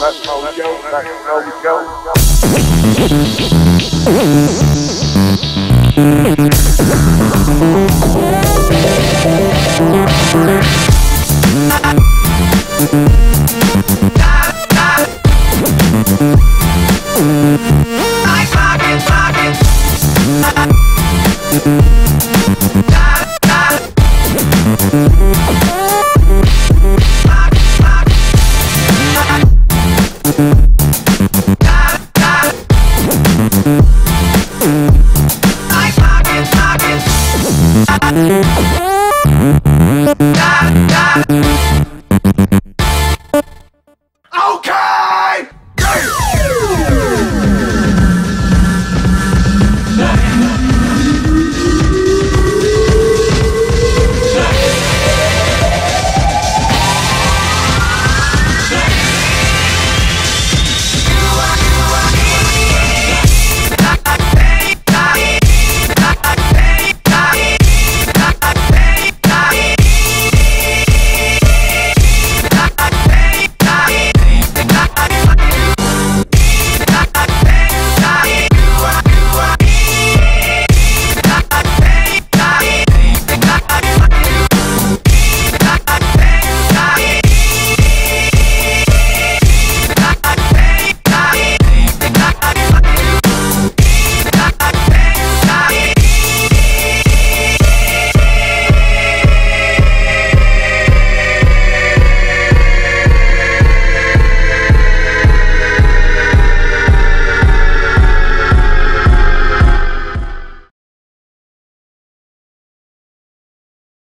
let's go, let's go, let's go, let's go. I rock it. die.